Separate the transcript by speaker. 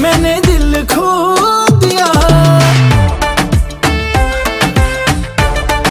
Speaker 1: Men it